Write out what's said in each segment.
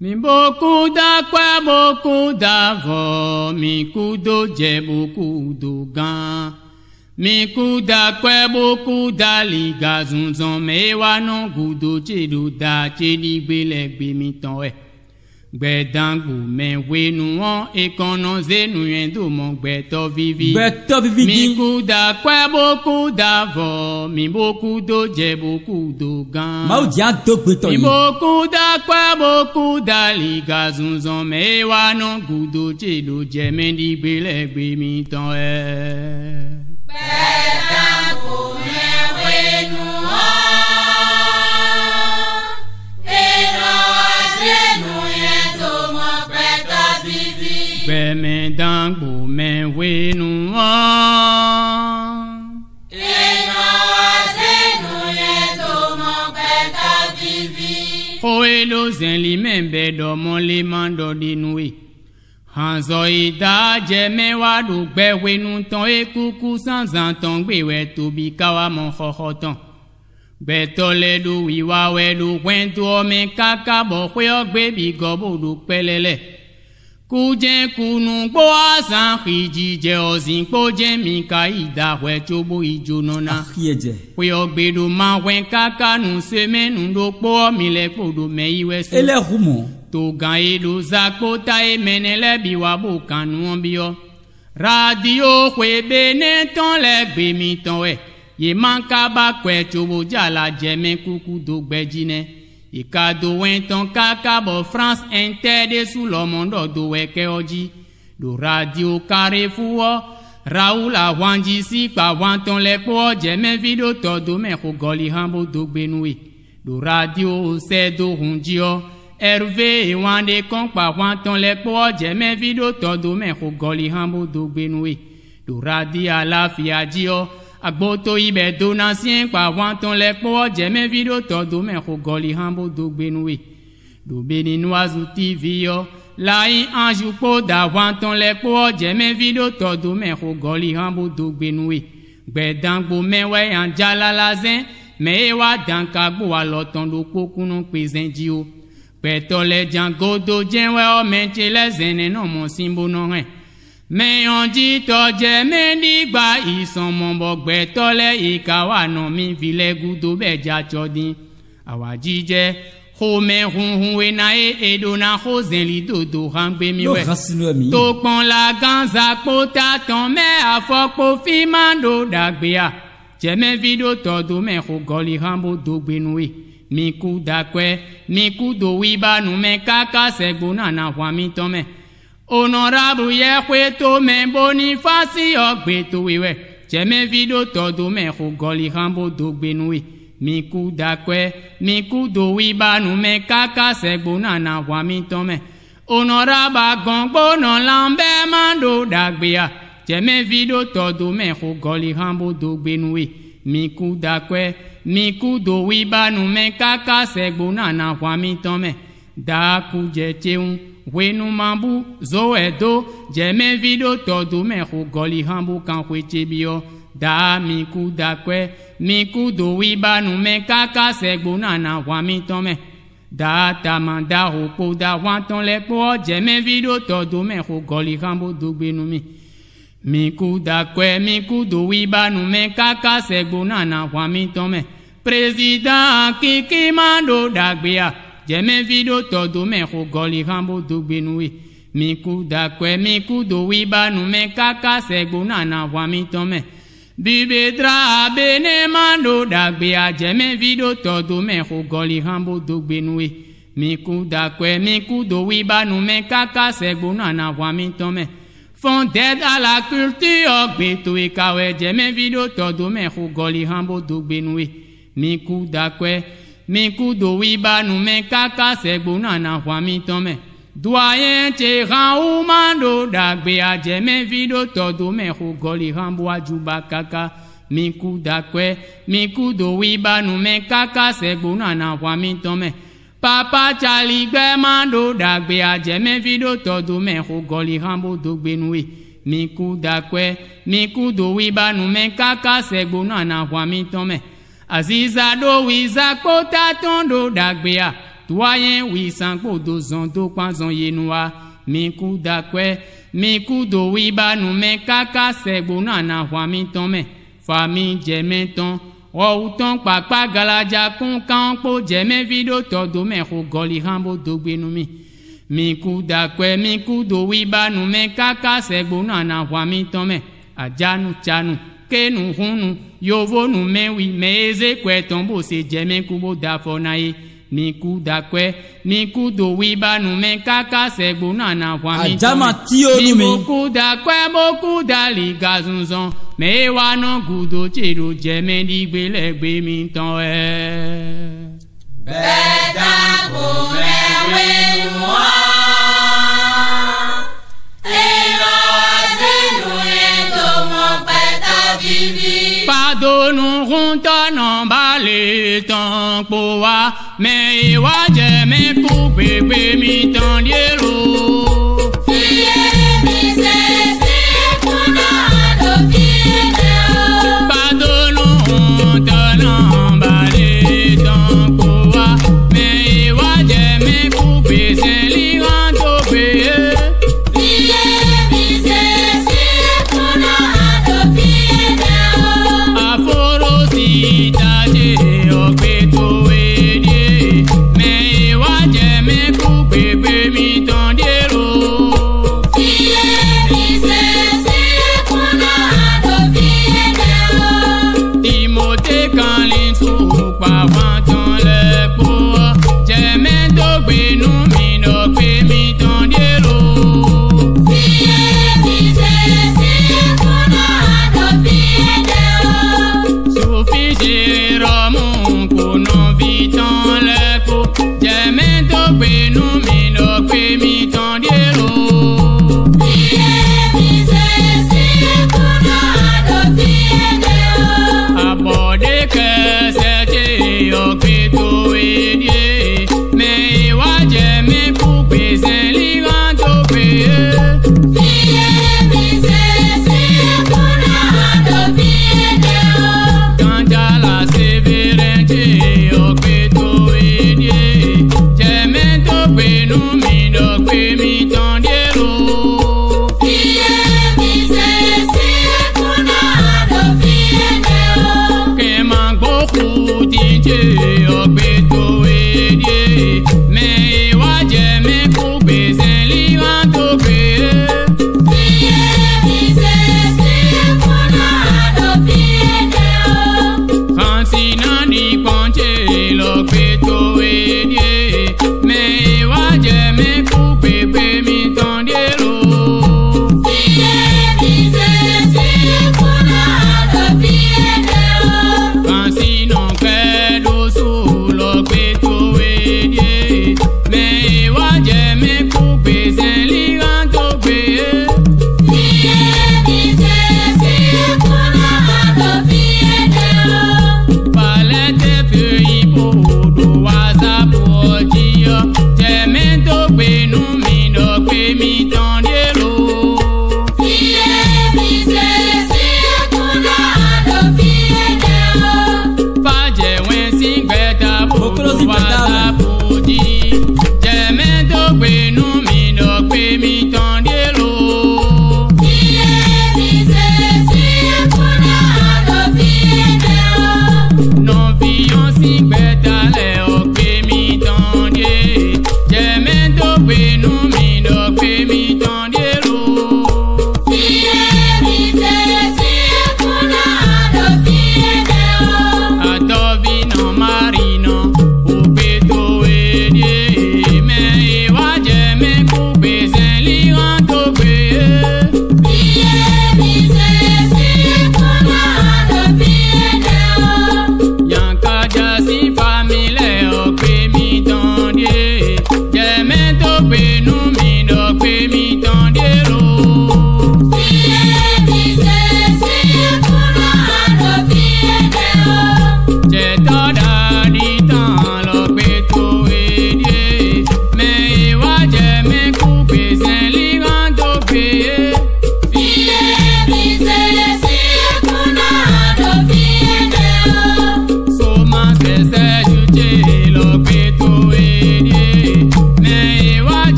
Mi boku bokuda kwa bokuda vo, mi kudo je bokudo gan. Mi kuda kwa bokuda liga zunzon, me wa non gudo chedo da chedi gbele gbe mi tan eh gbẹdangbo mẹ wenu wọn ekɔnɔ zenu yẹn do mọ gbẹtɔ vivi. gbẹtɔ vivi di. mikuda kpɛ boku da vɔ miboku do jɛ boku do gan. maaw jaa do gbẹtɔ yi. miboku da kpɛ boku da li ka zunzɔn mɛ ewa nɔ gudo tse do jɛ mɛ di gbelɛ gbemi ẹ̀wẹ̀nu wọn. èèyàn wá sẹ́nu yẹn tó mọ pẹ́ta bíbí. kó èlò zẹ̀lì mẹ́bẹ̀ dọ̀mọ́lé máa ń dọ̀dínú ẹ̀. àzọ ìdájẹ mẹ́wàá ló gbẹ́wẹ́nu tán ekúkú sàǹsàn tán gbéwẹ́ tóbi káwá mọ́ xɔxɔ tán gbẹtọlẹ do ìwà wẹ do wẹntọ ọmẹ kaka bọ pé ọgbẹbi gọbọdọ pẹlẹlẹ kudze kunu kpo aza xidzidze ɔzin kpo dze mi ka ida xɔɛ tsobo idzonɔna kuyɔ gbedo ma wɛ kaka nu seme nu do kpɔ mi lɛ kpodo mɛ iwɛ so. ele humɔ. togan yi do zakpo ta ye mɛnɛ lɛ bi wa bo kanu bi yɔ radio xɔe be ne tɔn lɛ gbemitɔn wɛ yemakaba kɔɛ tsobo dza la jɛmɛ kuku do gbɛdzi nɛ ikadowetɔ kaka bɔ france ɛntɛ de sulɔmɔdɔ dowɛkɛɔ dzi do radio karefuwɔ raoul ahwanji si kpahwantɔ le kpɔ jɛmɛvi ɖo tɔ domɛ ko gɔli hã bo dogbenue do radio sɛdo hundziɔ hervé wande kɔn kpahwantɔ le kpɔ jɛmɛvi ɖo tɔ domɛ ko gɔli hã bo dogbenue do radio alafiadziɔ agboto ibe dona sien kpa wanton le kpɔ jɛmɛ video tɔ domɛ xɔ gɔli hã bo do gbenu we dobeni nuazu tv yɔ lai anju kpo da wanton le kpɔ jɛmɛ video tɔ domɛ xɔ gɔli hã bo do gbenu we gbɛdangbo mɛwɛ yan jalala zɛn mɛ ye wa dankagbo alɔtɔn do kpokunu kpe zɛn dzi o gbɛtɔ le dzagodo jɛwɛ ɔmɛ tse lɛ zɛn nɛ nɔ mɔ sinbo nɔ hɛn mẹ̀yànjí tọ́jẹ́ mẹ́nìgbà ìsànmọ̀bọ̀gbẹ́ tọ́lẹ̀ ìkàwánà mi vilẹ́gù tó bẹ̀ já tsọ́dín àwàjíjẹ́ xɔmɛ huhunwe na ye eɖona xɔ zɛli dodo hangbe mi wɛ tokpɔnla ganza kpota tɔmɛ afɔkpo fima ɖo ɖagbea jɛmɛvi ɖo tɔdomɛ xɔ gɔli hanbo dogbenue miku dakɔɛ miku dowi ba numɛ kaka sɛgbonana ʋamitɔmɛ. Honorable Yekweto me Boniface Ogbeto wewe. Tsemevi ɖo tɔdo me xo gɔli hambo do gbenue. Miku dakɔe, miku dowi ba nu me kaka segbo nana ʋamitɔ me. Honorable Agɔngbonɔ Lambert Mando ɖagbea. Tsemevi ɖo tɔdo me xo gɔli hambo do gbenue. Miku dakɔe, miku dowi ba nu me kaka segbo nana ʋamitɔ me. Dakudze tse ŋu wenumambu zoedo dzemeviɖo tɔdomexo gɔlihambu kanxoetsebiɔ daa miku dakɔe miku dowi ba nume kaka segbo nana ʋamitɔ me daa tama da hokpo da ʋãtɔ le kpɔ dzemeviɖo tɔdomexo gɔlihambu dogbenu mi miku dakɔe miku dowi ba nume kaka segbo nana ʋamitɔ me prezidant kikima ɖo ɖagbea jɛmɛvi ɖo tɔ domɛ xɔ gɔli hã bo dogbenu ye miku dakɔɛ miku dowi ba numɛ kaka sɛgbo nana ʋamitɔ mɛ bibedra abe ne ma ɖo ɖagbea jɛmɛvi ɖo tɔ domɛ xɔ gɔli hã bo dogbenu ye miku dakɔɛ miku dowi ba kaka sɛgbo nana ʋamitɔ mɛ font à la culture gbeto ikawe jɛmɛvi ɖo tɔ domɛ xɔ gɔli hã bo dogbenu ye miku mikudo wibanu me kaka segbona na hwamitɔ me doaye tse hã wo ma ɖo ɖagbe adzɛmɛvi ɖo tɔdo me xo gɔli hã bo adzuba kaka mikudakɔe mikudo wibanu me kaka segbona na hwamitɔ me papa tsaligbe ma ɖo ɖagbe adzɛmɛvi ɖo tɔdo me xo gɔli hã bo dogbenue mikudakɔe mikudo wibanu me kaka segbona na hwamitɔ me aziza ɖo wiza kpota tɔn ɖo ɖagbea doyen wisan kpodo zɔn do kpazɔn yenua miku dakɔɛ miku do wiba numɛ kaka sɛgbo nana hwami tɔn mɛ fami jɛmɛ tɔn ɔwutɔn kpakpa galadza kún kan kpo jɛmɛ vi ɖo tɔ do mɛ ko gɔli hã bo dogbe numi miku dakɔɛ miku do wiba numɛ kaka sɛgbo nana hwami tɔn mɛ adzanu tsanu ke nu hunu yovo nu mɛ wi mɛ eze kɔɛ tɔn se jɛ mɛ kubo da fɔ na ye miku dakɔɛ miku dowi ba mɛ kaka sɛgbo nana hwa mi tɔn mi moku dakɔɛ moku dali gazunzɔn mɛ ewa nɔ gudo tsero jɛ mɛ digbe lɛ gbe mi tɔn ɛ. bɛɛ dàgbò mɛ wéwu wá. Pas d'eau, non, on t'en emballe, t'en quoi? Mais il y a des mêmes coups, pépés, mi tandier l'eau.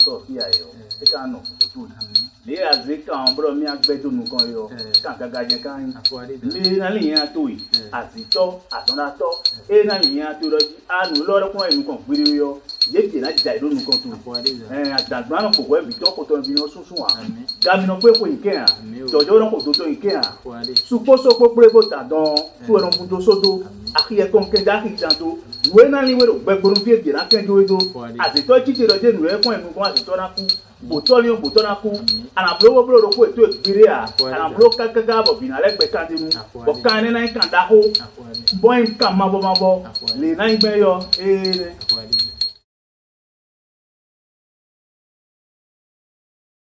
sofia yo eka no le aze ka an bro mi agbe to nu kan yo eh. eh. kan gaga je kan le na le yan to yi azi to atona to e na le yan to roji anu lo ro kon enu kan gbiri yo ye ti na ja ilonu kan to eh agbagba no ko we bi to ko to bi no sunsun wa gami no pe ko ike han jojo no ko to to ike han supo so po pre bo ta don tu erun bu do sodo akiye da ki dan wenali wero gbẹgbẹrún bíi èdè lákẹ́jọ́ wéjọ àtìtọ́ jíjẹ lọ dé nùrẹ́ fún ẹ̀mí fún àtìtọ́ náà kú bòtọ́ ni bòtọ́ náà kú ànàbúrò wọ́pọ̀lọ́ lóko ètò ìgbére à ànàbúrò kákáká bọ̀bìnà alẹ́gbẹ́ kàdé mu bọ̀ká ní náà kàn dáhó bọ́ìn kàn mábọ́mábọ́ lè náà gbẹ́ yọ ee.